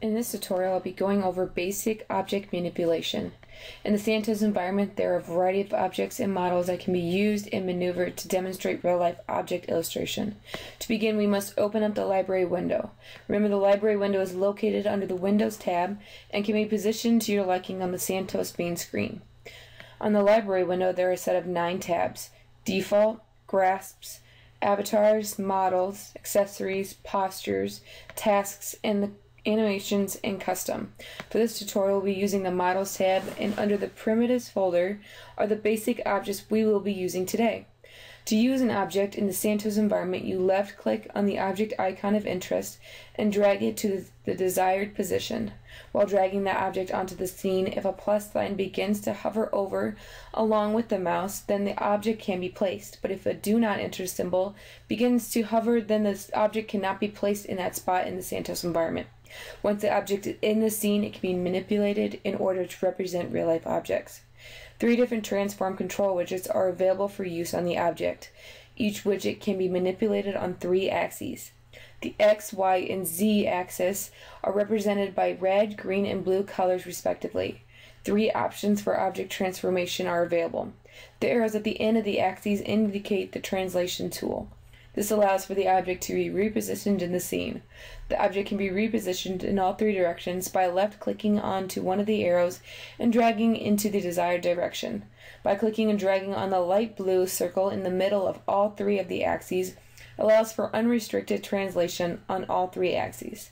In this tutorial, I'll be going over basic object manipulation. In the Santos environment, there are a variety of objects and models that can be used and maneuvered to demonstrate real-life object illustration. To begin, we must open up the library window. Remember, the library window is located under the Windows tab and can be positioned to your liking on the Santos main screen. On the library window, there are a set of nine tabs. Default, Grasps, Avatars, Models, Accessories, Postures, Tasks, and the animations, and custom. For this tutorial, we'll be using the models tab and under the primitives folder are the basic objects we will be using today. To use an object in the Santos environment, you left click on the object icon of interest and drag it to the desired position. While dragging that object onto the scene, if a plus sign begins to hover over along with the mouse, then the object can be placed. But if a do not enter symbol begins to hover, then the object cannot be placed in that spot in the Santos environment. Once the object is in the scene, it can be manipulated in order to represent real-life objects. Three different transform control widgets are available for use on the object. Each widget can be manipulated on three axes. The X, Y, and Z axis are represented by red, green, and blue colors respectively. Three options for object transformation are available. The arrows at the end of the axes indicate the translation tool. This allows for the object to be repositioned in the scene. The object can be repositioned in all three directions by left clicking onto one of the arrows and dragging into the desired direction. By clicking and dragging on the light blue circle in the middle of all three of the axes allows for unrestricted translation on all three axes.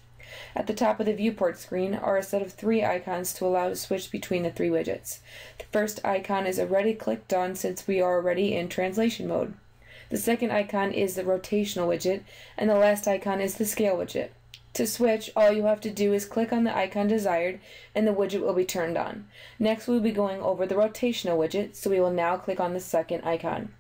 At the top of the viewport screen are a set of three icons to allow to switch between the three widgets. The first icon is already clicked on since we are already in translation mode. The second icon is the rotational widget, and the last icon is the scale widget. To switch, all you have to do is click on the icon desired and the widget will be turned on. Next we'll be going over the rotational widget, so we will now click on the second icon.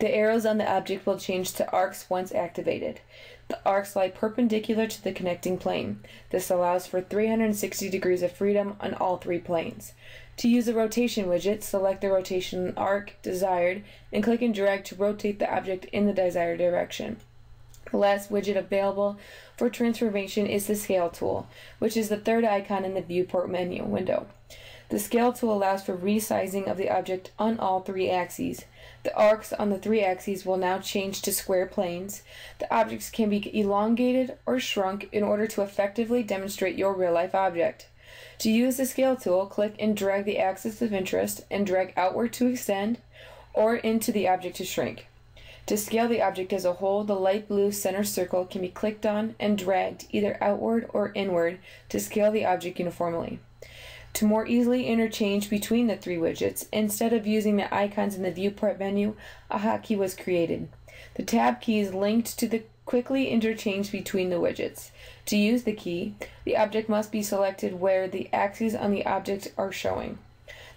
The arrows on the object will change to arcs once activated. The arcs lie perpendicular to the connecting plane. This allows for 360 degrees of freedom on all three planes. To use the rotation widget, select the rotation arc desired and click and drag to rotate the object in the desired direction. The last widget available for transformation is the Scale tool, which is the third icon in the viewport menu window. The Scale tool allows for resizing of the object on all three axes. The arcs on the three axes will now change to square planes. The objects can be elongated or shrunk in order to effectively demonstrate your real-life object. To use the scale tool, click and drag the axis of interest and drag outward to extend or into the object to shrink. To scale the object as a whole, the light blue center circle can be clicked on and dragged either outward or inward to scale the object uniformly. To more easily interchange between the three widgets, instead of using the icons in the viewport menu, a hotkey was created. The tab key is linked to the quickly interchange between the widgets. To use the key, the object must be selected where the axes on the object are showing.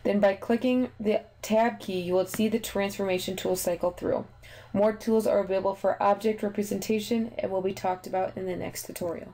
Then by clicking the tab key, you will see the transformation tool cycle through. More tools are available for object representation and will be talked about in the next tutorial.